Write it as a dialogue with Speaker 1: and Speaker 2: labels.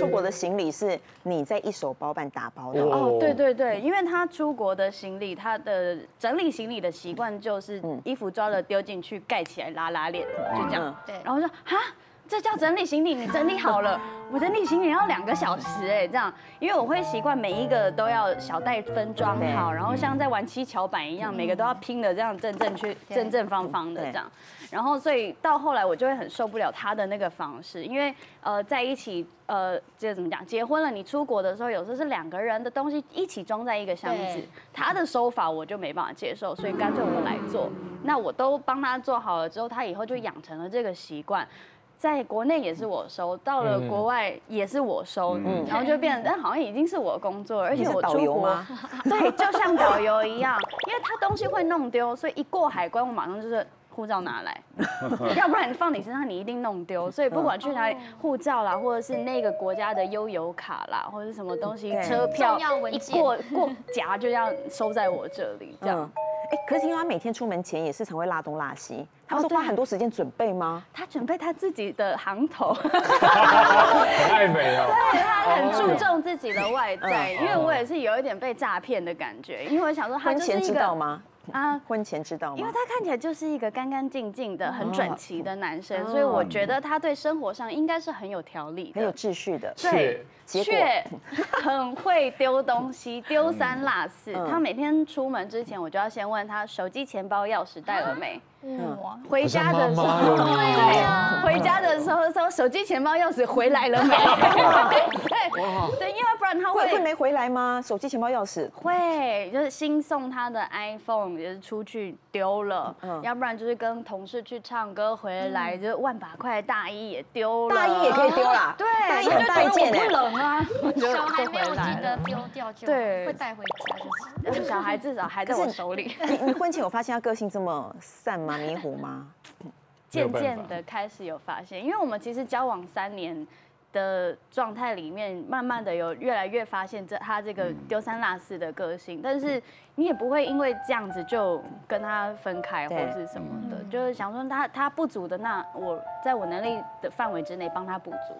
Speaker 1: 出国的行李是你在一手包办打包的。
Speaker 2: 哦，对对对，因为他出国的行李，他的整理行李的习惯就是衣服抓了丢进去，盖起来拉拉链，就这样。
Speaker 3: 对，
Speaker 2: 然后说哈。这叫整理行李，你整理好了，我整理行李要两个小时哎，这样，因为我会习惯每一个都要小袋分装好，然后像在玩七巧板一样，每个都要拼的这样正正去、正正方方的这样，然后所以到后来我就会很受不了他的那个方式，因为呃在一起呃这怎么讲，结婚了你出国的时候，有时候是两个人的东西一起装在一个箱子，他的收法我就没办法接受，所以干脆我来做，那我都帮他做好了之后，他以后就养成了这个习惯。在国内也是我收，到了国外也是我收，然后就变得，但好像已经是我工作，而且我出国，对，就像导游一样，因为他东西会弄丢，所以一过海关，我马上就是护照拿来，要不然放你身上你一定弄丢，所以不管去哪里，护照啦，或者是那个国家的悠游卡啦，或者是什么东西，车票一过过夹就要收在我这里，这样。
Speaker 1: 哎，可是因为他每天出门前也是常会拉东拉西，他是花很多时间准备吗？
Speaker 2: 他准备他自己的行头，很
Speaker 4: 爱美哦。
Speaker 2: 对他很注重自己的外在，因为我也是有一点被诈骗的感觉，因为我想说他就是
Speaker 1: 一个吗？啊，婚前知道吗？
Speaker 2: 因为他看起来就是一个干干净净的、很整齐的男生，所以我觉得他对生活上应该是很有条理、
Speaker 1: 很有秩序的。
Speaker 2: 对，却很会丢东西，丢三落四。他每天出门之前，我就要先问他手机、钱包、钥匙带了没。嗯，回家的时候，对，回家手机、钱包、钥匙回来了没？对，对，因为不然他会
Speaker 1: 会没回来吗？手机、钱包、钥匙？
Speaker 2: 会，就是新送他的 iPhone 也是出去丢了，要不然就是跟同事去唱歌回来，就是万把块大衣也丢了，
Speaker 1: 大衣也可以丢啦，
Speaker 2: 对，
Speaker 1: 大衣很大件
Speaker 2: 不冷啊，
Speaker 3: 小孩没有记得丢掉就对，会带回家，就是
Speaker 2: 小孩至少还在我手里。
Speaker 1: 你你婚前有发现他个性这么散吗？迷糊吗？
Speaker 2: 渐渐的开始有发现，因为我们其实交往三年的状态里面，慢慢的有越来越发现这他这个丢三落四的个性，但是你也不会因为这样子就跟他分开或是什么的，就是想说他他不足的，那我在我能力的范围之内帮他补足。